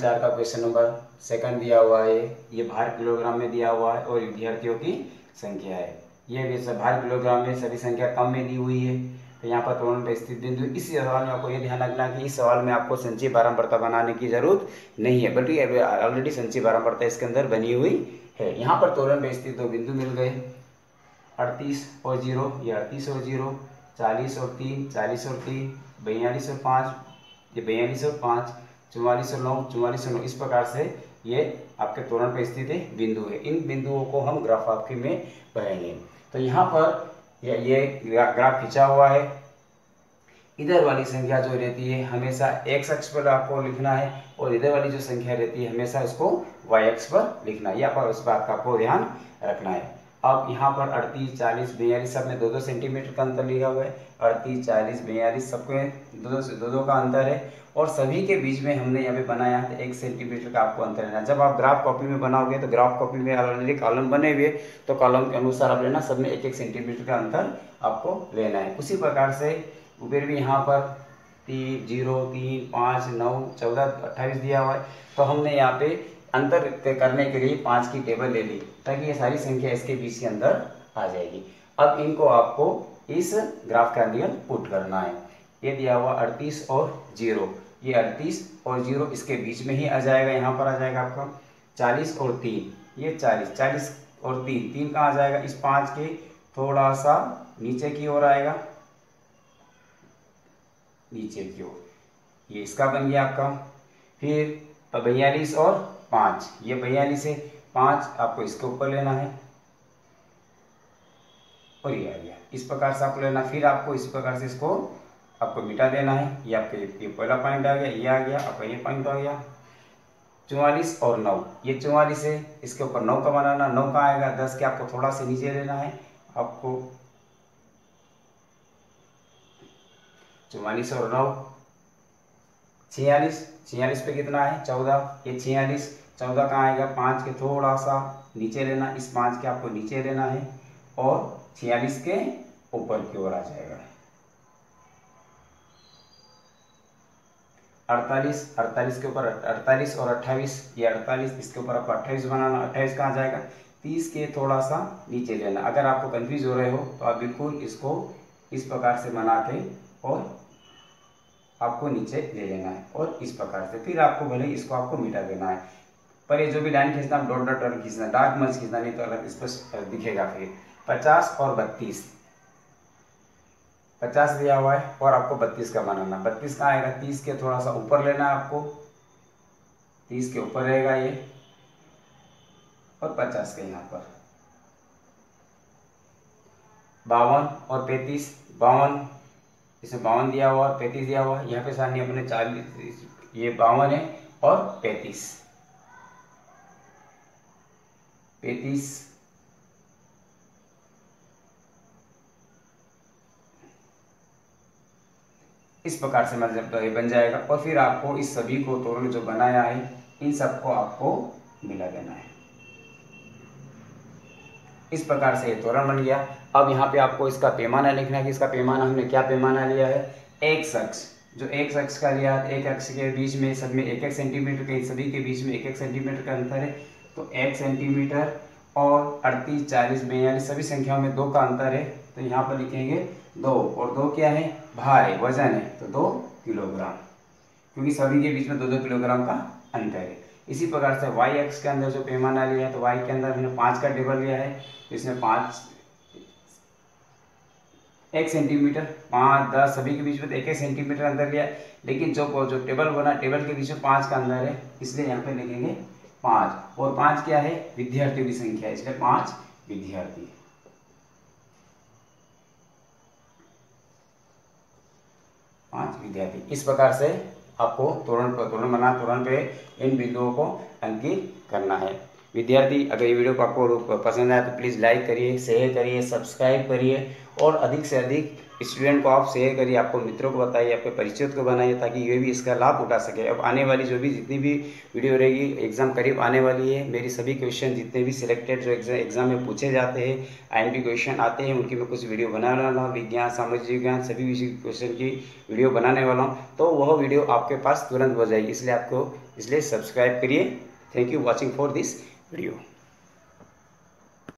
चार का question number second दिया हुआ है, ये भार किलोग्राम में दिया हुआ है और विद्यार्थियों की संख्या है। ये भी भार किलोग्राम में सभी संख्या कम में दी हुई है। तो यहाँ पर तुरंत पे स्थित बिंदु, इस सवाल में आपको ये ध्यान रखना कि इस सवाल में आपको संचय बारंबारता बनाने की ज़रूरत नहीं है, बल्कि ऑलरेडी संचय बारंबारता इसके अंदर बनी हुई है। यहाँ पर तोरण पे स्थित दो बिंदु मिल गए। अड़तीस और ज़ीरो, ये अड़तीस और ज़ीरो, चालीस और तीन, चालीस और तीन, बयालीस और पाँच, ये बयालीस और पाँच चौवालीस और नौ, चौवालीस सौ नौ। इस प्रकार से ये आपके तोरण पर स्थित बिंदु है। इन बिंदुओं को हम ग्राफ आपके में भरेंगे तो यहाँ पर ये ये ग्राफ खींचा हुआ है। इधर वाली संख्या जो रहती है, हमेशा एक्स अक्ष पर आपको लिखना है और इधर वाली जो संख्या रहती है, हमेशा इसको वाई अक्ष पर लिखना है। यहाँ पर उस बात का आपको ध्यान रखना है। अब यहाँ पर अड़तीस, चालीस, बयालीस सब में दो दो सेंटीमीटर का अंतर लिखा हुआ है। अड़तीस, चालीस, बयालीस सबके दो दो दो दो का अंतर है। और सभी के बीच में हमने यहाँ पे बनाया है एक सेंटीमीटर का आपको अंतर लेना जब आप ग्राफ कॉपी में बनाओगे तो ग्राफ कॉपी में ऑलरेडी कॉलम बने हुए तो कॉलम के अनुसार आप लेना, सब में एक एक सेंटीमीटर का अंतर आपको लेना है। उसी प्रकार से फिर भी यहाँ पर तीन, ज़ीरो, तीन, पाँच, नौ, चौदह, अट्ठाईस दिया हुआ है। तो हमने यहाँ पे अंतर करने के लिए पाँच की टेबल ले ली, ताकि ये सारी संख्या इसके बीच के अंदर आ जाएगी। अब इनको आपको इस ग्राफ के अंदर पुट करना है। ये दिया हुआ अड़तीस और ज़ीरो। ये अड़तीस और ज़ीरो इसके बीच में ही आ जाएगा, यहाँ पर आ जाएगा आपका चालीस और तीन। ये चालीस चालीस और तीन तीन कहाँ आ जाएगा? इस पाँच के थोड़ा सा नीचे की ओर आएगा। नीचे की ओर। ये इसका बन गया आपका। फिर बयालीस और पाँच। ये बयालीस है पाँच आपको इसके ऊपर लेना है। और ये आ गया। इस प्रकार से आपको लेना, फिर आपको इस प्रकार से इसको आपको मिटा देना है। ये आपके, ये पहला पॉइंट आ गया, ये आ गया, आपका ये पॉइंट आ गया। चौवालीस और नौ। ये चौवालीस है, इसके ऊपर नौ का बनाना, नौ का आएगा, दस के आपको थोड़ा से नीचे लेना है। आपको चौवालीस और नौ छियालीस छियालीस पे कितना है? चौदह। ये छियालीस, चौदह कहाँ आएगा? पाँच के थोड़ा सा नीचे लेना, इस पाँच के आपको नीचे लेना है और छियालीस के ऊपर की ओर आ जाएगा। अड़तालीस अड़तालीस के ऊपर, अड़तालीस और अट्ठाईस, ये अड़तालीस, इसके ऊपर आपको अट्ठाईस बनाना, अट्ठाईस कहाँ जाएगा? तीस के थोड़ा सा नीचे लेना। अगर आपको कंफ्यूज हो रहे हो तो आप बिल्कुल इसको इस प्रकार से बना के और आपको नीचे ले लेना है और इस प्रकार से फिर आपको भले इसको आपको मिटा देना है। पर ये जो भी लाइन खींचना, डॉट डॉट डॉट खींचना, डार्क मच खींचना, नहीं तो अलग स्पष्ट दिखेगा फिर। पचास और बत्तीस। पचास दिया हुआ है और आपको बत्तीस का बनाना बत्तीस का आएगा? तीस के थोड़ा सा ऊपर लेना है आपको। तीस के ऊपर रहेगा ये। और पचास के यहाँ पर। बावन और पैंतीस। बावन इसमें बावन दिया हुआ पैंतीस दिया हुआ यहाँ पे सामने अपने चालीस, ये बावन है और पैंतीस। पैंतीस। इस प्रकार से मतलब बन जाएगा। और फिर आपको इस सभी को तोरण जो बनाया है, इन सबको आपको मिला देना है। इस प्रकार से ये तोरण बन गया। अब यहाँ पे आपको इसका पैमाना लिखना है कि इसका पैमाना हमने क्या पैमाना लिया है? एक शख्स। जो एक शख्स का लिया, एक अक्ष के बीच में सब में एक एक सेंटीमीटर के सभी के बीच में एक एक सेंटीमीटर का अंतर है। तो एक सेंटीमीटर और अड़तीस, चालीस, बयालीस, सभी संख्याओं में दो का अंतर है। तो यहाँ पर लिखेंगे दो। और दो क्या है? भार है, वज़न है। तो दो किलोग्राम। क्योंकि सभी के बीच में दो दो किलोग्राम का अंतर है। इसी प्रकार से वाई एक्स के अंदर जो पैमाना लिया है तो वाई के अंदर हमने पाँच का टेबल लिया है तो इसमें पाँच एक सेंटीमीटर पाँच, दस, सभी के बीच में तो एक एक सेंटीमीटर अंदर लिया लेकिन जो जो टेबल बना टेबल के बीच में पाँच का अंदर है, इसलिए यहाँ पे लिखेंगे पाँच। और पाँच क्या है? विद्यार्थियों की संख्या इसलिए पाँच विद्यार्थी पाँच विद्यार्थी। इस प्रकार से आपको तोरण पर तोरण बना तोरण पे इन बिंदुओं को अंकित करना है। विद्यार्थी, अगर ये वीडियो आपको पसंद आया तो प्लीज़ लाइक करिए शेयर करिए सब्सक्राइब करिए और अधिक से अधिक स्टूडेंट को आप शेयर करिए, आपको मित्रों को बताइए, आपके परिचित को बनाइए ताकि ये भी इसका लाभ उठा सके। अब आने वाली जो भी जितनी भी वीडियो रहेगी एग्ज़ाम करीब आने वाली है। मेरी सभी क्वेश्चन जितने भी सिलेक्टेड जो एग्ज़ाम में पूछे जाते हैं आई क्वेश्चन आते हैं, उनकी मैं कुछ वीडियो बनाने वाला हूँ। विज्ञान, सामाजिक विज्ञान, सभी क्वेश्चन की वीडियो बनाने वाला हूँ। तो वह वीडियो आपके पास तुरंत हो जाएगी, इसलिए आपको इसलिए सब्सक्राइब करिए। Thank you watching for this Рио.